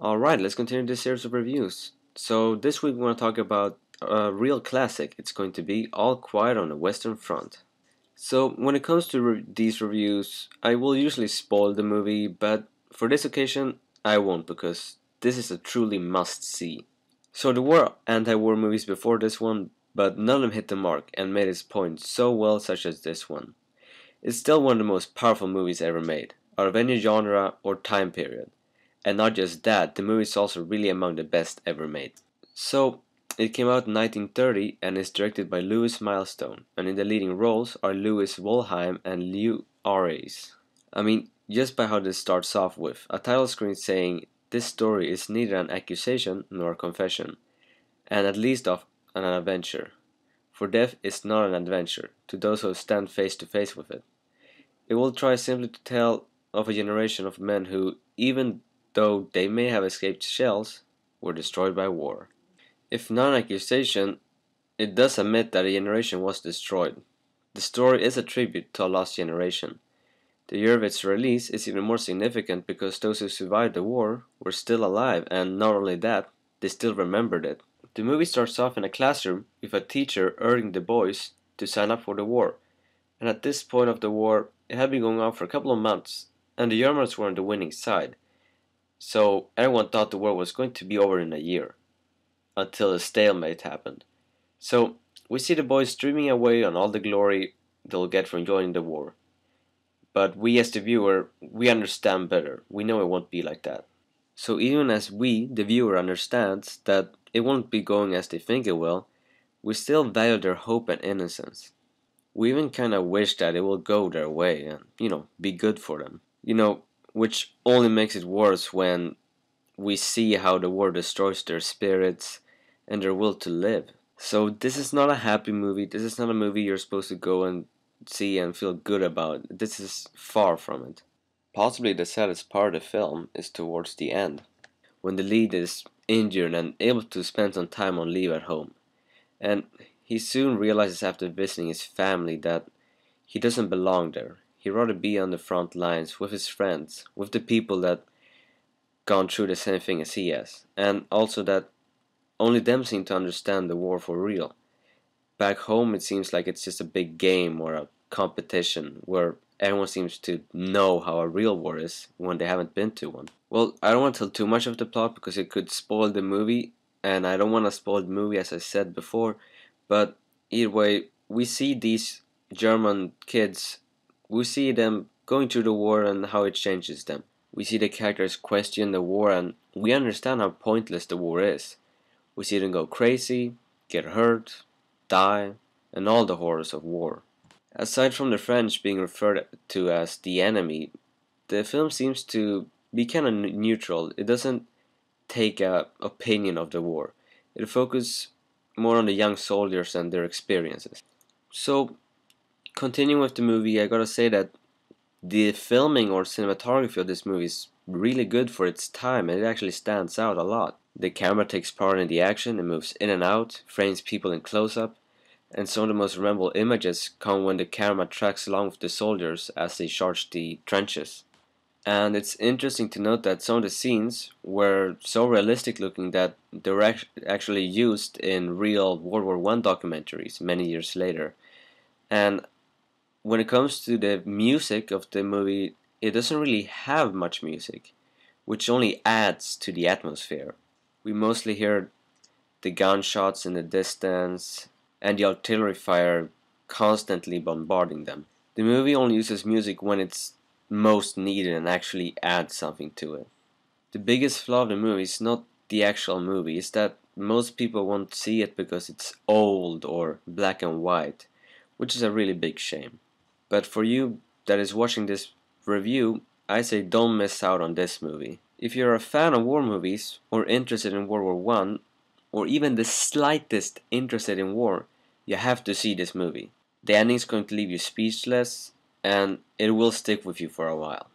Alright, let's continue this series of reviews. So, this week we want to talk about a real classic. It's going to be All Quiet on the Western Front. So, when it comes to re these reviews, I will usually spoil the movie, but for this occasion, I won't because this is a truly must see. So, there were anti war movies before this one, but none of them hit the mark and made its point so well, such as this one. It's still one of the most powerful movies ever made, out of any genre or time period. And not just that, the movie is also really among the best ever made. So, it came out in 1930 and is directed by Lewis Milestone, and in the leading roles are Louis Wolheim and Lew Ayres. I mean, just by how this starts off with a title screen saying, This story is neither an accusation nor a confession, and at least of an adventure. For death is not an adventure to those who stand face to face with it. It will try simply to tell of a generation of men who, even though they may have escaped shells, were destroyed by war. If non-accusation, it does admit that a generation was destroyed. The story is a tribute to a lost generation. The year of its release is even more significant because those who survived the war were still alive, and not only that, they still remembered it. The movie starts off in a classroom with a teacher urging the boys to sign up for the war. And at this point of the war, it had been going on for a couple of months, and the Germans were on the winning side. So everyone thought the war was going to be over in a year, until a stalemate happened. So we see the boys dreaming away on all the glory they'll get from joining the war. But we as the viewer, we understand better. We know it won't be like that. So even as we, the viewer, understands that it won't be going as they think it will, we still value their hope and innocence. We even kind of wish that it will go their way and, you know, be good for them. You know, which only makes it worse when we see how the war destroys their spirits and their will to live. So this is not a happy movie. This is not a movie you're supposed to go and see and feel good about. This is far from it. Possibly the saddest part of the film is towards the end, when the lead is injured and able to spend some time on leave at home. And he soon realizes after visiting his family that he doesn't belong there. He'd rather be on the front lines with his friends, with the people that gone through the same thing as he has, and also that only them seem to understand the war for real. Back home, it seems like it's just a big game or a competition where everyone seems to know how a real war is when they haven't been to one. Well, I don't want to tell too much of the plot because it could spoil the movie, and I don't want to spoil the movie as I said before, but either way, we see these German kids we see them going through the war and how it changes them. We see the characters question the war and we understand how pointless the war is. We see them go crazy, get hurt, die, and all the horrors of war. Aside from the French being referred to as the enemy, the film seems to be kind of neutral. It doesn't take a opinion of the war. It focuses more on the young soldiers and their experiences. So continuing with the movie, I gotta say that the filming or cinematography of this movie is really good for its time and it actually stands out a lot. The camera takes part in the action, it moves in and out, frames people in close up, and some of the most memorable images come when the camera tracks along with the soldiers as they charge the trenches. And it's interesting to note that some of the scenes were so realistic looking that they were actually used in real World War I documentaries many years later. And when it comes to the music of the movie, it doesn't really have much music, which only adds to the atmosphere. We mostly hear the gunshots in the distance and the artillery fire constantly bombarding them. The movie only uses music when it's most needed and actually adds something to it. The biggest flaw of the movie is not the actual movie, it's that most people won't see it because it's old or black and white, which is a really big shame. But for you that is watching this review, I say don't miss out on this movie. If you're a fan of war movies or interested in World War One, or even the slightest interested in war, you have to see this movie. The ending is going to leave you speechless and it will stick with you for a while.